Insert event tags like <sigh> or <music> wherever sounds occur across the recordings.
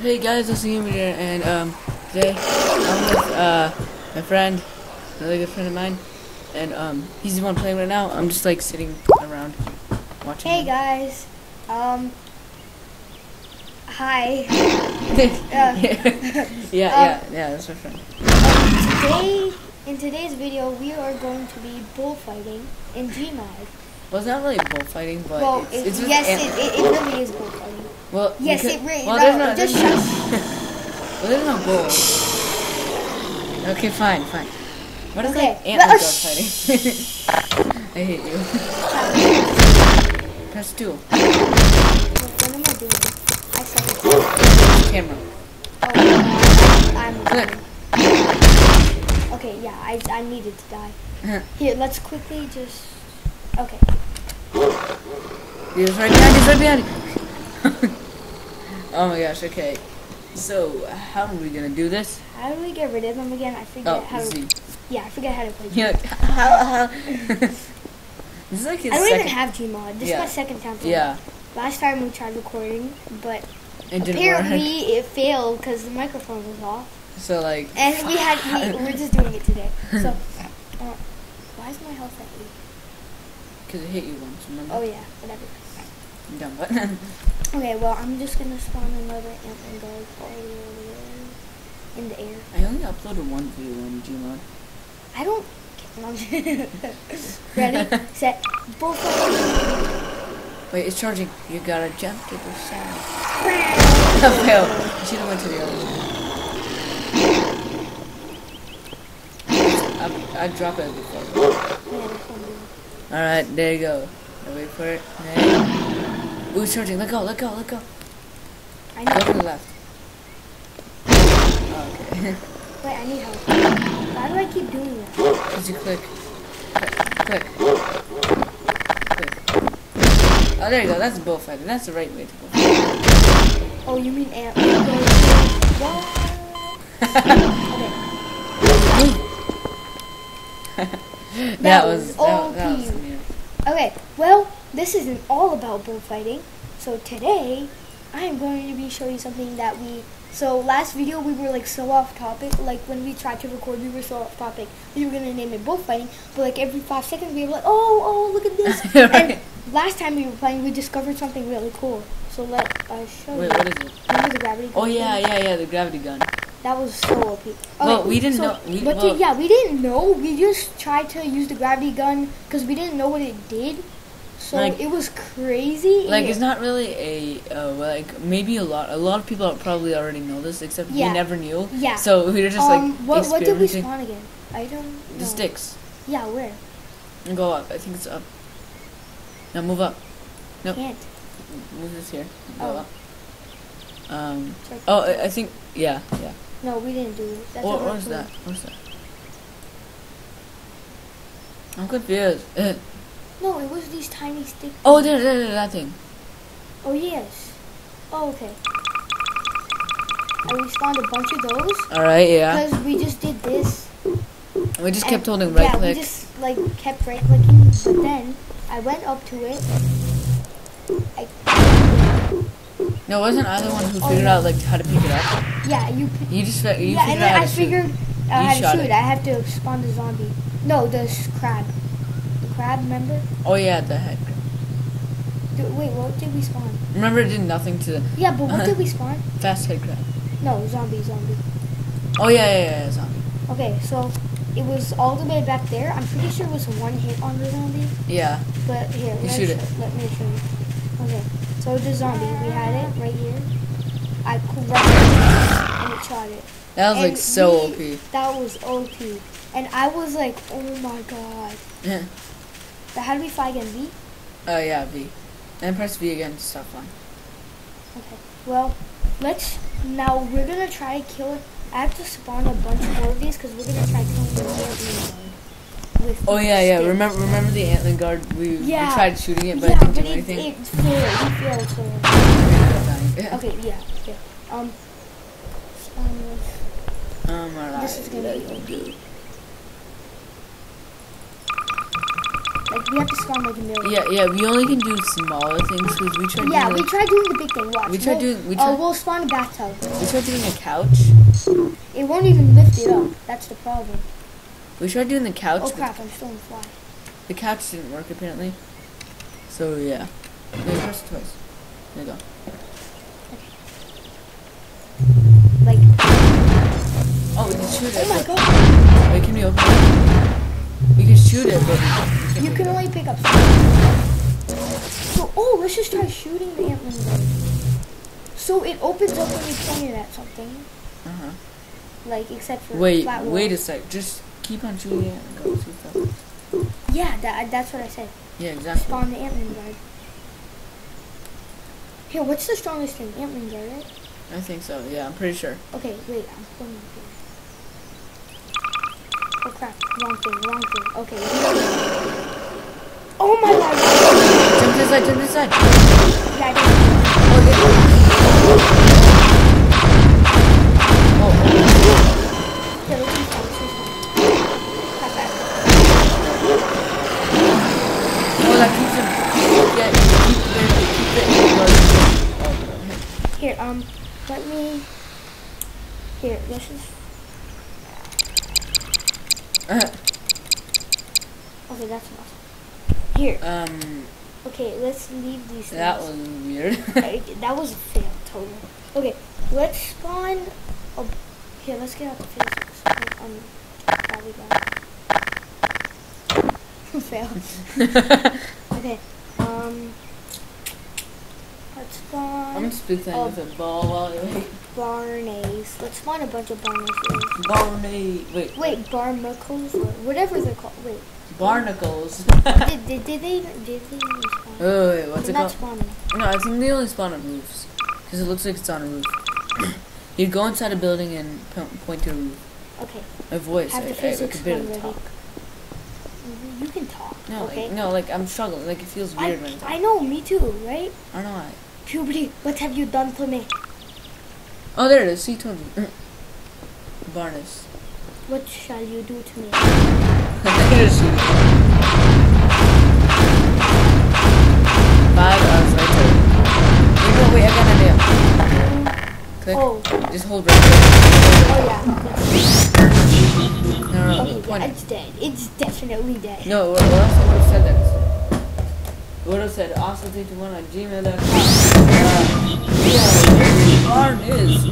Hey guys, is Gamer here, and um, today I'm with uh my friend, another good friend of mine, and um, he's the one playing right now. I'm just like sitting around watching. Hey him. guys, um, hi. <laughs> yeah, yeah, yeah, yeah, that's my friend. Today, in today's video, we are going to be bullfighting in Gmod. Well, it's not really bullfighting, but Well, it's, it, it's yes, it, it, it really is bullfighting. Well, Yes, because- it really. Well, no, there's no, just no, <laughs> well, there's no bull. Okay, fine, fine. What is Okay, like antler but- fighting? <laughs> I hate you. <laughs> Press two. What am I doing? I said it. Camera. Oh, I'm. Click. Okay, yeah, I, I needed to die. Uh-huh. Here, let's quickly just. Okay. He's right behind. He's right behind. Oh my gosh. Okay. So how are we gonna do this? How do we get rid of them again? I forget Oh, how to. Z. Yeah, I forget how to play. Yeah. <laughs> How? How? <laughs> this is like his I don't second. even have Gmod. This Yeah. is my second time playing. yeah. Last time we tried recording, but It apparently work. it failed because the microphone was off, So like. and we had we, <laughs> we're just doing it today. So, uh, why is my health at eight? Because it hit you once. Remember? Oh yeah, whatever. Done. What? Okay, well I'm just gonna spawn another antlion guard all in the air. I only uploaded one video on Gmod. I don't. <laughs> Ready, <laughs> set, bullfight. Wait, it's charging. You gotta jump to the side. <laughs> Fail. You should have went to the other side. I, I drop it before. Alright, there you go. Now wait for it. It's charging. Let go, let go, let go. I Go to need. the left. Oh, <laughs> okay. Wait, I need help. Why do I keep doing that? Did you click? Click. Click. Oh, there you go. That's bullfighting. That's the right way to go. Oh, you mean ant? <laughs> Okay. <laughs> that, was was that, that was OP. weird. Okay, well, this isn't all about bullfighting. So today, I am going to be showing you something that we. So last video we were like so off topic. Like when we tried to record, we were so off topic. We were gonna name it bullfighting, but like every five seconds we were like, oh, oh, look at this. <laughs> Right. And last time we were playing, we discovered something really cool. So let us show Wait, you. what is it? Remember the gravity? Oh yeah, thing? yeah, yeah. The gravity gun. That was so OP. Okay, Well, we didn't so know- we- what well- yeah, we didn't know. We just tried to use the gravity gun because we didn't know what it did. So Like- it was crazy. Like it's not really a uh, like maybe a lot. A lot of people probably already know this, except Yeah. we never knew. Yeah. So we were just um, like what, what did we spawn again? I don't know. The sticks. Yeah, where? Go up. I think it's up. Now move up. Nope. Can't. Move this here. Go Oh. up. Um. Oh, I, I think. Yeah, yeah. No, we didn't do it. That's What, what what was that? What's that? I'm confused. <laughs> Uh, No, it was these tiny sticks. oh, there, there, there, that thing. Oh yes. Oh okay. And we spawned a bunch of those All right, yeah. because we just did this. We just kept holding right yeah, click. we just like kept right clicking, but then I went up to it. I, No, wasn't I the one who Oh, figured out like how to pick it up? yeah, you. You just you yeah, figured and then out how I to shoot. figured uh, You how to shoot. it. I have to spawn the zombie. No, the crab. Crab, remember? Oh yeah, the head. D- wait, what did we spawn? Remember, it did nothing to the Yeah, but what Uh-huh. did we spawn? fast head crab. No, zombie, zombie. Oh yeah, yeah, yeah, yeah zombie. Okay, so it was all the way back there. I'm pretty sure it was one hit on the zombie. Yeah. But here, You shoot me it. show, let me show you. Okay, so the zombie, we had it right here. I crushed it and it shot it. That was like so we- OP. That was OP. And I was like, oh my god. Yeah. But how do we fly again? V? Oh yeah, V. And press V again to stop flying. Okay. Well, let's, now we're gonna try to kill it. I have to spawn a bunch more of these because we're gonna try killing the Antlion with Oh yeah, yeah. sticks. Remember, remember the antlion guard? We, Yeah. we tried shooting it, but yeah, it didn't but do it, anything. it failed. It failed. So. Yeah. Okay, yeah, yeah. Um, Um, alright. This is gonna be let's OP. do- Like we have to spawn like a million. Yeah, yeah. We only can do smaller things because we tried. Yeah, doing, we like, tried doing the big thing. Watch. We tried we'll, doing- we uh, we'll spawn a bathtub. we tried doing a couch. It won't even lift it up. That's the problem. We tried doing the couch. Oh crap! I'm still in fly. The couch didn't work apparently. So yeah. No, press it twice. There you go. Like, Oh, we can shoot it. oh my god! Wait, can we open it? We can shoot it, but You can only pick up. So, oh, let's just try shooting the antling bird. So it opens up when you point it at something. Uh-huh. Like, except for Wait, flat wait a sec. Just keep on shooting it and go see stuff. Yeah, that, that's what I said. Yeah, exactly. Spawn the antlion guard. Here, what's the strongest thing? Antlion guard, right? I think so. Yeah, I'm pretty sure. Okay, wait, I'm here. Oh crap, wrong thing, wrong thing. Okay. Oh my god! Jump this side, jump this side. Yeah, I did. Oh, yeah. Oh, oh. Yeah, let's use that, let's use that. Crap, that. Oh, that keeps him. Yeah, keep it, keep it. Oh, Here, um, let me. Here, this is. okay. Okay, that's enough. Here, um, okay, let's leave these. that things. was weird. <laughs> That was a fail, totally. Okay, let's spawn. A, here, let's get out the physics. Um, probably bad. <laughs> fail. <laughs> Okay, um, let's spawn. I'm gonna speak that Oh. with a ball while wait. Barnays. Let's find a bunch of barnays. Barney. Wait, Wait, barnacles or whatever they're called. Wait, barnacles. did, did, did they did they even spawn? oh, wait, what's They're it called? spawning. No, I think they only spawn on roofs. Because it looks like it's on a roof. <coughs> You'd go inside a building and point to a roof. Okay, My voice, have I, the I, I physics could barely one ready. talk. Mhm, You can talk. No, okay. like, no, like I'm struggling. Like it feels I, weird when I talk. I know, me too, right? I know why. Puberty, what have you done to me? Oh, there it is. See, told you. Barnes. What shall you do to me? <laughs> Just shoot it. Five hours later. Wait, no, wait, I got an idea. Click. Oh, Just hold right there. oh yeah. No, no, no. Okay, yeah, it's dead. It's definitely dead. No, what, what else would have said that? Would have said two one on gmail.com. Uh, yeah, Barn is.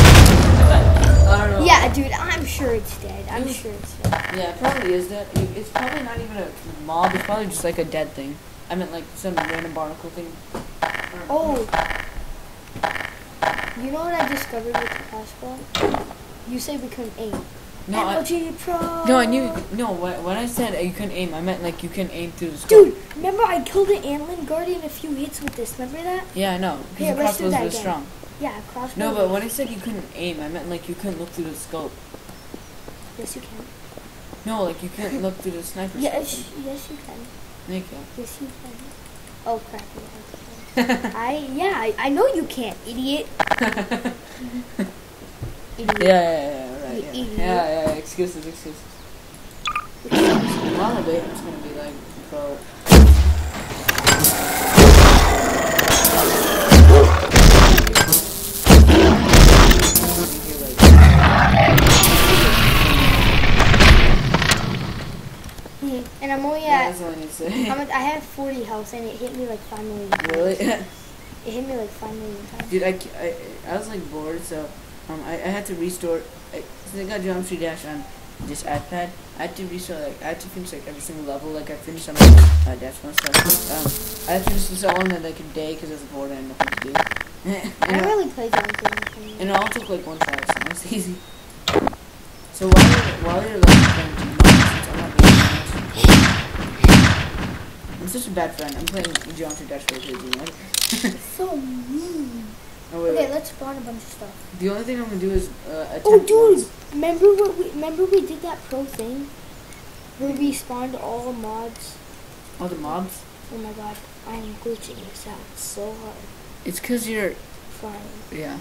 I don't know. Yeah, dude, I'm sure it's dead. I'm Mm. sure it's dead. Yeah, it probably is dead. It's probably not even a mob. It's probably just like a dead thing. I meant like some random barnacle thing. Oh. You know what I discovered with the crossbow? You say we couldn't No, I, Pro. no, I knew. No, when when I said you couldn't aim, I meant like you couldn't aim through the scope. Dude, remember I killed an antling guardian a few hits with this. Remember that? Yeah, I know. Because Here, the crossbows were again. strong. Yeah, crossbow. No, but when I said you couldn't aim, I meant like you couldn't look through the scope. Yes, you can. No, like you couldn't look through the sniper Yes, scope. yes, you can. Thank you. Yes, you can. Oh crap! yeah, <laughs> I yeah, I, I know you can't, idiot. <laughs> Idiot. yeah, yeah, Yeah, idiot. yeah, yeah, excuses, excuses. While I wait, I'm just gonna be like, pro. Mhm. And I'm only at. that's all I need to say. I'm at, I have 40 health, and it hit me like five million. times. Really? It hit me like five million times. Dude, I, I, I was like bored, so um, I, I had to restore. I, since I got Geometry Dash on this iPad, I had to restore like I had to finish like every single level. Like I finished on my uh, Dash one stuff. Um, I finished this all in like a day because I was bored and I had nothing to do. <laughs> I and, really play Geometry. and it all took like one try, so it was <laughs> easy. So while you're while you're like playing Gmod, since I'm not being I'm such a bad friend. I'm playing Geometry Dash for Gmod. <laughs> so mean. Oh wait, Okay, wait. let's spawn a bunch of stuff. The only thing I'm gonna do is uh, Oh, dude, mods. remember what we remember we did that pro thing where we spawned all the mods. all the mobs. Oh my god, I am glitching this out so hard. It's cause you're Flying. yeah.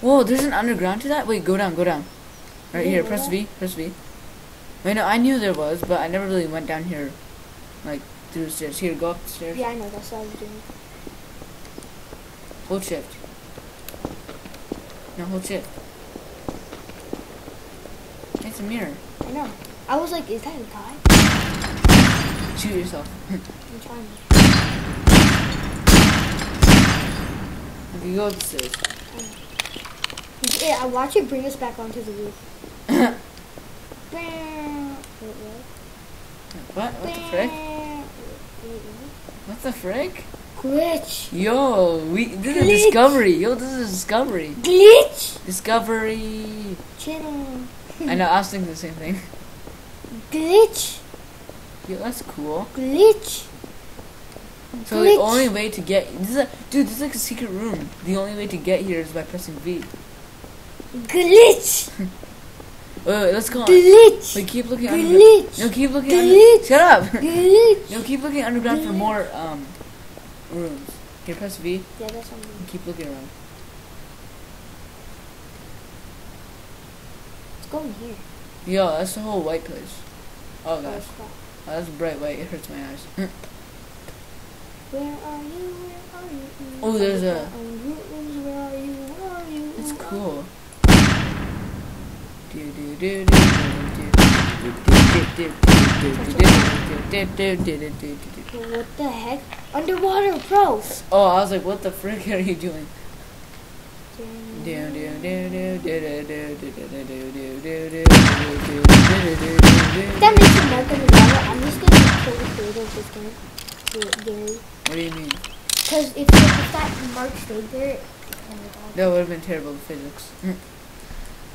Whoa, there's an underground to that. Wait, go down, go down. Right You here, press? V, press V. I know, I knew there was, but I never really went down here, like, through the stairs. Here, go up the stairs. Yeah, I know. That's what I was doing. Hold shift. No, hold shift. It's a mirror. I know. I was like, is that a guy? Shoot yourself. <laughs> I'm trying. okay, go up the stairs. Yeah, I watch it bring us back onto the roof. <coughs> Wait, what? What the frick? What the frick? Glitch. Yo, we this is a discovery. Yo, this is a discovery. Glitch. Discovery. Channel. I know. I was thinking the same thing. Glitch. Yo, that's cool. Glitch. So the only way to get this is a, dude, this is like a secret room. The only way to get here is by pressing V. Glitch. <laughs> Wait, wait, let's go on. Glitch. Wait, keep looking underground. Glitch. No, keep looking. Under- Glitch. Shut up. Glitch. <laughs> no, keep looking underground for more um rooms. Can Here, press V Yeah, that's something. keep looking around. It's going here. Yo, that's the whole white place. Oh Oh, gosh, oh, that's bright white. It hurts my eyes. <laughs> Where are you? Where are you? Oh, there's a- Where are you? Where are you? It's what the heck? Underwater pros. Oh, I was like, what the frick are you doing? That makes it not gonna matter. I'm just gonna kill the creator of this game. What do you mean? Because if, that Mark stayed there, it, would have been terrible physics. Mm.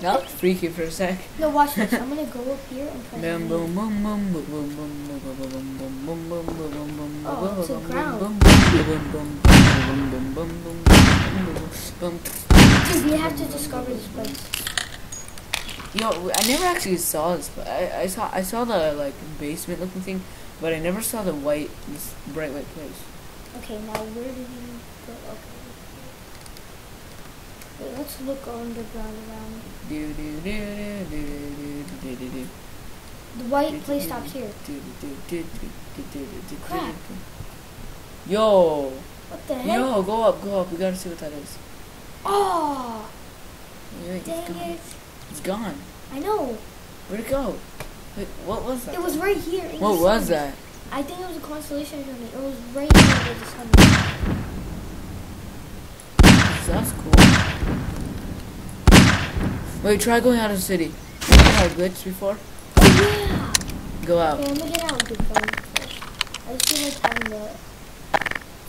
That was freaky for a sec. No, watch this. I'm gonna go up here and try Boom, to boom, boom, boom, boom, boom, boom, boom, boom, boom, boom, boom, boom, boom, boom, Oh, boom, it's a boom, ground. boom, boom, boom, boom, boom, boom, boom, boom, boom, boom, boom. Dude, we have to discover this place. Yo, I never actually saw this, but I, I saw I saw the like basement looking thing, but I never saw the white, this bright white place. Okay, now where did we go? Okay. Wait, let's look on the ground around. Do, do, do, do, do, do, do, do. The white place stops here. Crap. Yo. What the heck? Yo, go up, go up. We gotta see what that is. Oh. Wait, Dang it's gone. It. It's gone. I know. Where'd it go? Wait, what was that? It was right here. What was sun. that? I think it was a constellation or something. It was right here the sun. That's cool. Wait, try going out of the city. You know how I glitched before? Oh, Go out. Okay, let me get out first. I just feel like having the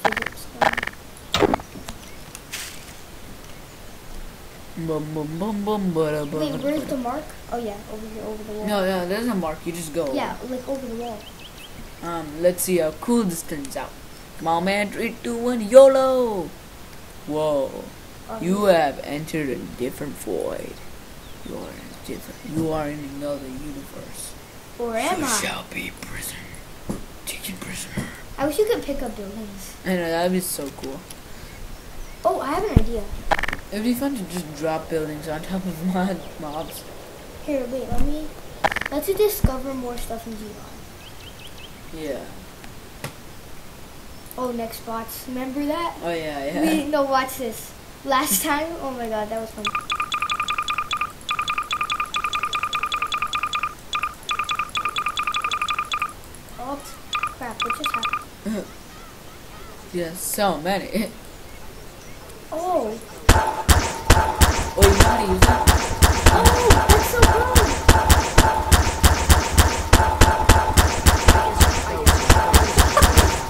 physics. Bum, bum, bum, bum, bada, bum, Wait, where's the mark? Oh yeah, over here, over the wall. No, no, there's a mark. You just go. Yeah, like over the wall. Um, let's see how cool this turns out. Come on, man. Three, two, one, YOLO! Whoa. Um, You have entered a different void. You are different. You are in another universe. Or am you I? shall be prison. Taken prisoner. I wish you could pick up buildings. I know that'd be so cool. Oh, I have an idea. It'd be fun to just drop buildings on top of <laughs> mod mobs. Here, wait, let me. Let's discover more stuff in Gvon. Yeah. Oh, next bots. Remember that? Oh yeah, yeah. We no, watch this. Last <laughs> time, oh my god, that was fun. Oh crap! What just happened? Yeah, so many. Oh, oh, you to use it? oh, that's so cool.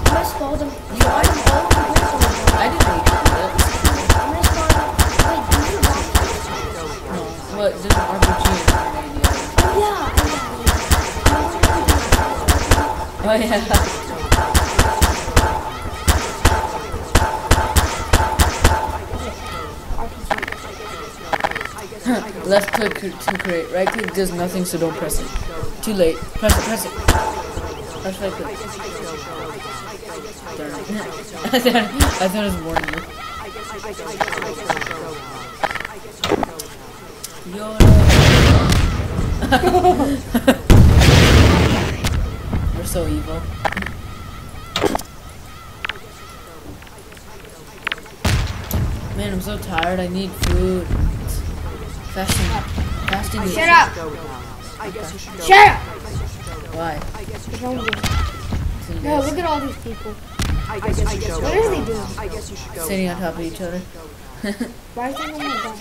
I'm gonna them. You are- I'm all over the place. I didn't know you could do that. I'm gonna spawn. Wait, do you want No, what? There's an RPG in Canada. Yeah. Oh yeah. Left click to create. Right click does nothing, so don't press it. Too late. Press it. Press it. Press right click. <laughs> I thought it was warning you. <laughs> Yoda. We're so evil. Man, I'm so tired. I need food. Fasting. Fasting. is- Shut up! I guess you should go. Shut up! Why? What's wrong with you? So you No, look at all these people. I guess you should go. What are they doing? I guess you should go. sitting on top of each other. <laughs> Why is there no more gun?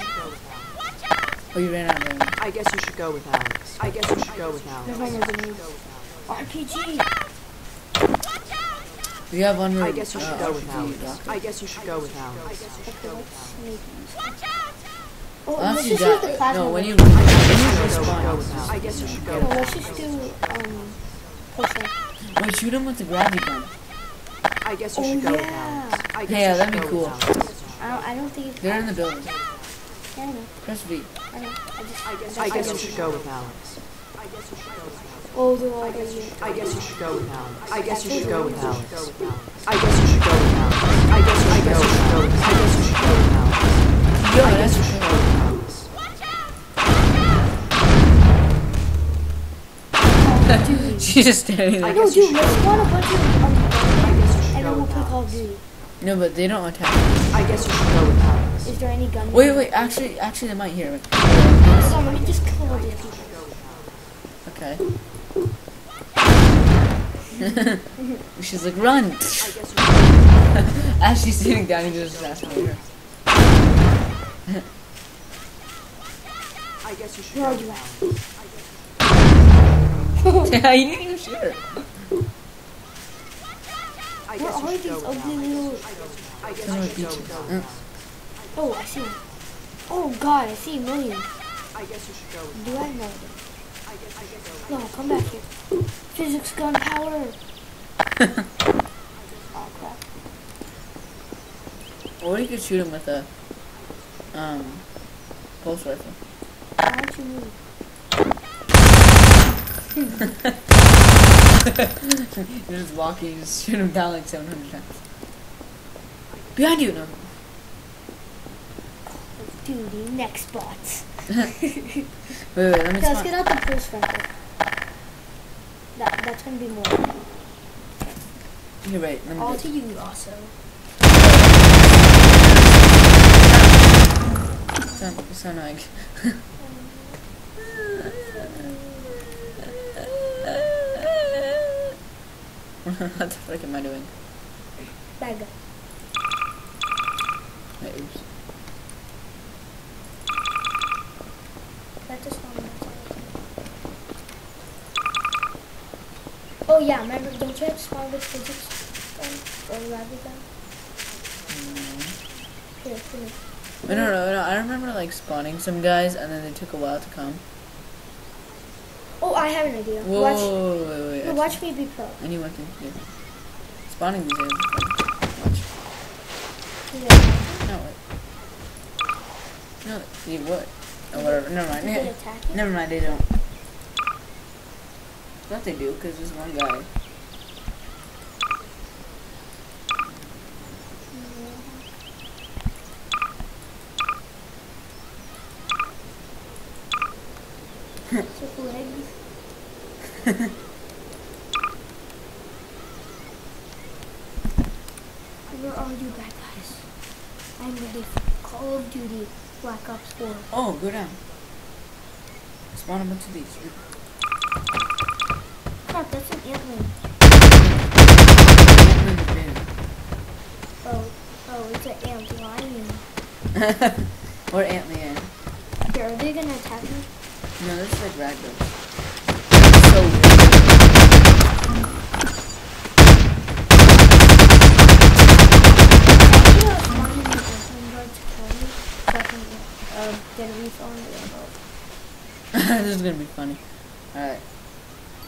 Oh, you ran out of ammo. I guess you should go with Alex. I guess you should go with There's Alex. no more grenades. RPG! We have one room. I guess you should uh, go with RPG Alex. doctor. I guess you should go with Alex. Okay, let's make Oh, Unless let's just use the plasma. No, when you when you Go, go respawn. with Alex. I guess you should go No, let's just do, um, push-up. Wait, shoot him with the gravity gun. I guess you Oh, should go with yeah. Alex. I guess Yeah, that'd be cool. with I don't, I don't think it's... They're in the building. Yeah, I know, Press V. I know. I just... I guess, I guess you should go with Alex. Oh, they're all there. I guess you should go with Alex. I guess you should go with Alex. I guess you should go with Alex. I guess you should go with Alex. I guess you should go with Alex. I guess you should go with Alex. She's just standing there. No, dude, let's spawn a bunch of, um, I guess you and go then we'll with play Call Alex. of Duty. No, but they don't attack. I guess you should go with Alex. Is there any gun? Wait, wait. Actually, actually, they might hear me. Hold on, let me just kill all these people. Okay. <laughs> She's like, run! I guess you should go <laughs> As she's sitting down, you just assassinated her. I guess you should Where are you at? <laughs> Alex. Yeah, you didn't even shoot her. I Where are these ugly little... I guess Someone you should go you. with Uh, Oh, I see one. Oh, God, I see a million. I guess you should go with Do I know? I guess I guess go No, come back here. Physics gun power. <laughs> oh, crap. Or you could shoot him with a um pulse rifle. Why don't you move? You're just walking, you just shoot him down like 700 times. Behind you! No. Duty, next bots. <laughs> Wait, wait, let me Let's get out the pulse rifle. That, that's gonna be more. Let me All to you, also. Sound, sound like. <laughs> <laughs> what the frick am I doing? Bag. Wait, oops. That just one. Oh yeah, remember? Don't you have spawn with physics gun or rabbit gun? Mm-hmm. Here, here. Wait, no, no, no. I remember like spawning some guys and then they took a while to come. Oh, I have an idea. Whoa, Watch, wait, wait, no, watch me be pro. I need one thing to do. Spawning these guys. Watch. Yeah. No, wait. No, you would. Oh, whatever. Never mind. Did they attack you? Never mind, they don't. Thought they do, because there's one guy. <laughs> Where are you bad guys? I'm ready for Call of Duty Black Ops 4. Oh, go down. Spawn a bunch of these. Crap, that's an antlion. Oh, oh, it's an ant lion. or Leanne. Here, are they gonna attack me? No, this is like ragdoll. So weird. I think I'll spawn in the antlion guard to kill me so I can uh, get a refill on the ammo. this is gonna be funny. Alright.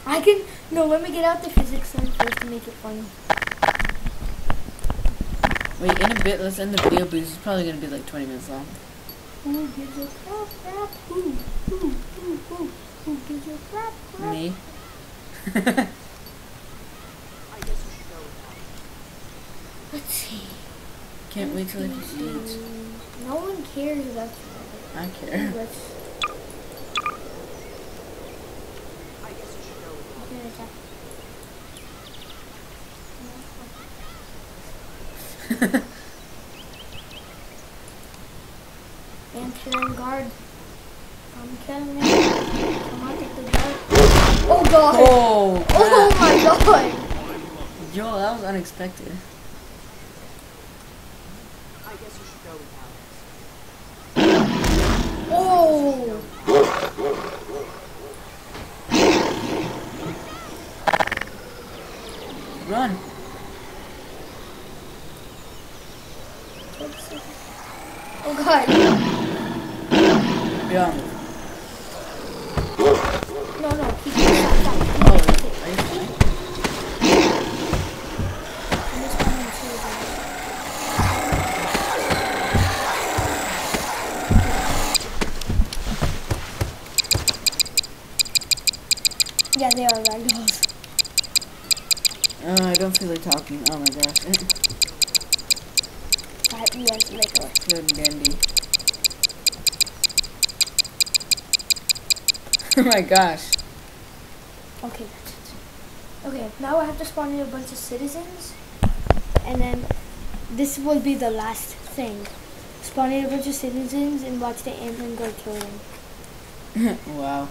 I can, no, let me get out the physics gun first to make it funny. Wait, in a bit, let's end the video, but it's probably gonna be like 20 minutes long. Who gives a crap, crap? Who, who, who, who, who gives a crap, crap? Me. <laughs> I guess you should go without. Let's see. Can't wait till it eats. No one cares about I care. Let's. I guess you should go without. Okay, attack. And killing guard. I'm killing it. Come on, take the guard. Oh god! Oh, Oh my god! Yo, that was unexpected. I guess you should go Run. Oh god! Yeah. No, no, keep it. Stop, stop. Oh, are you fine? I'm just gonna show you. Yeah, they are ragdolls. Oh, I don't feel like talking. Oh my gosh. <laughs> Went like a Good dandy. <laughs> Oh my gosh. Okay, that's it. Okay, now I have to spawn in a bunch of citizens, and then this will be the last thing. Spawn in a bunch of citizens and watch the antman go kill them. <laughs> wow.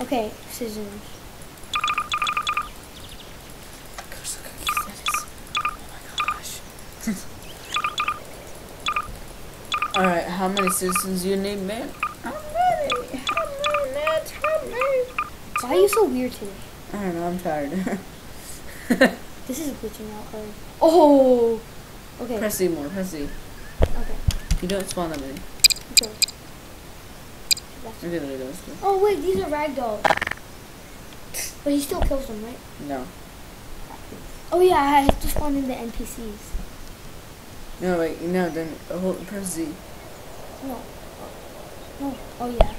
Okay, citizens. Curse of cookies, that is. Oh my gosh. Alright, how many citizens you need, man? How many? How many, man? How many? Why are you so weird today? I don't know, I'm tired. <laughs> This is glitching out hard. Oh! Okay, press E more, press E. okay, You don't spawn them in. okay. That's- Okay, there goes. Oh wait, these are ragdolls. But he still kills them, right? No. Oh yeah, I have to spawn in the NPCs. No, wait, no, then hold, press Z. No. No. Oh yeah.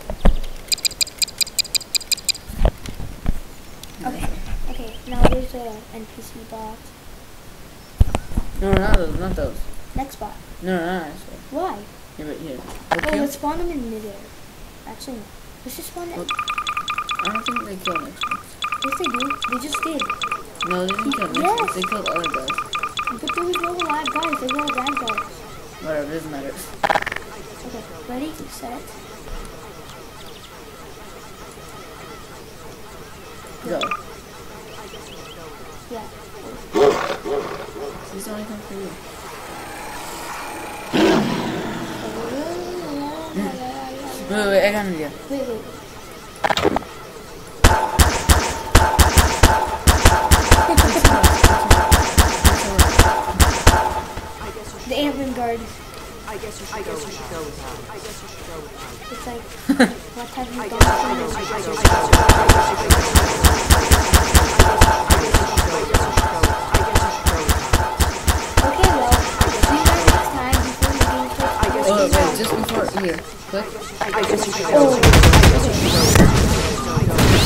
Okay. Okay. Now there's a NPC bot. No, not those, not those. Next bot. No, no, not actually. Why? Here. Oh, Okay. let's spawn them in midair. Actually, no. Let's just spawn them. Look. I don't think they killed next ones. Yes, they do. They just did. No, they didn't kill next Yes. ones. They killed other guys. But there was no live guys. They were all ragdolls. Whatever, doesn't matter. Okay. Ready? Set. Go. Yeah. These only come for you. Wait, Wait, wait, I got an idea. wait. I guess you should. The Antman guard. I guess you should. I guess you should go without. I guess you should go without. It's like, what have you done I guess me? I guess you should go. <laughs> Go. Go. Go without. Okay, well, see you guys next time before the game starts. I guess Oh, you wait, just before, here. Click. I guess you should go. I guess you should go without.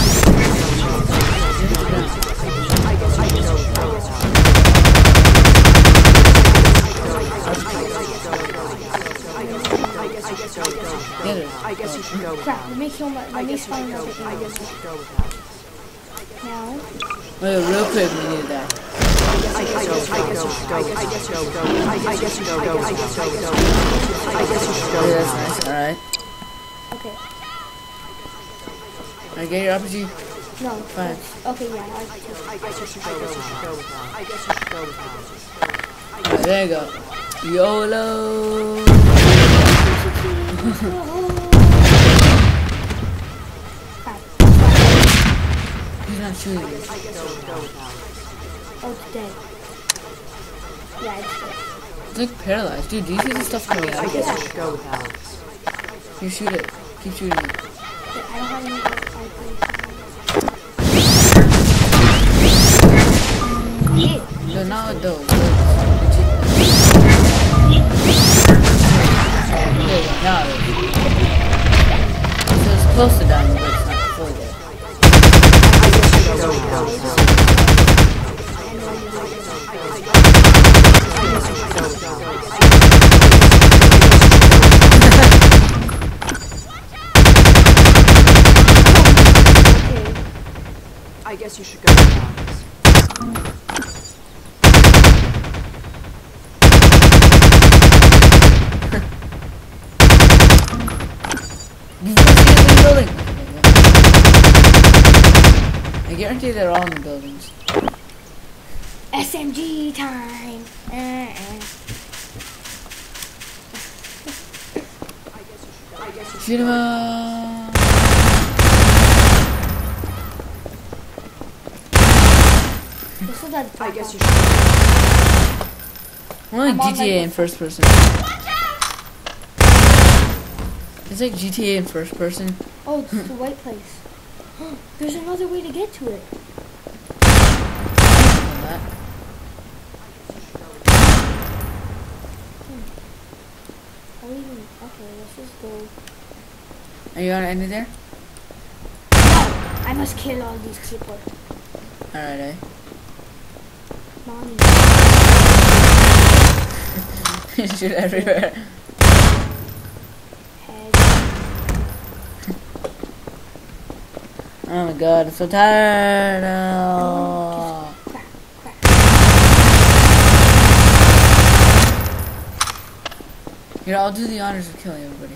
I guess you should go without. Get it. I guess you should go Crap, without. let me kill my, I let me guess you spawn should go. I guess you should go without. Now, Wait, real quick, we need that. I guess you should go. I guess you should go. I guess you should go. I guess you should go. I guess you should go. Okay, that's nice. Alright. okay. Alright, get your RPG. No. Fine. Okay, yeah. I, I guess you should go without. I guess you should go without. Alright, there you go. YOLO! have two of these. Oh, it's dead. Yeah, it's dead. It's like paralyzed. Dude, do you see the stuff coming out? I guess I should go with Alex. You shoot it. Keep shooting it. No, not with those. There we. So it's close to that. Guess you should go now. <laughs> You can see it in the. I guarantee they're all in the buildings. SMG time. Uh-uh. <laughs> I guess you should Shoot 'em up. This is a I guess you should Only I'm on, GTA in first person. It's like GTA in first person. Oh, it's the white place. <gasps> There's another way to get to it. and that. How? Okay, let's just go. Are you gonna end it there? No, I must kill all these people. Alright, eh? Mommy. <laughs> Shoot everywhere. Oh my god, I'm so tired. Oh. Crack, crack. Here, I'll do the honors of killing everybody.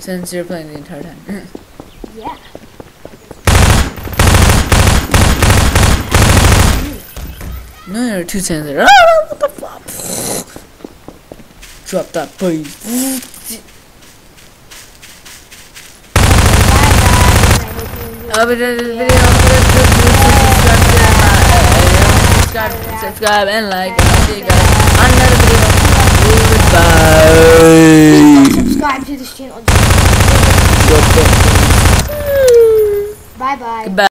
Since you're playing the entire time. <laughs> Yeah. No, there are two cents there. Ah, what the fuck? Drop that bass. Bye guys. I hope you enjoyed. Uh, but this video, subscribe, subscribe, subscribe, and like. I'll see you guys on another video. Goodbye. Subscribe to this channel. Bye bye. Goodbye.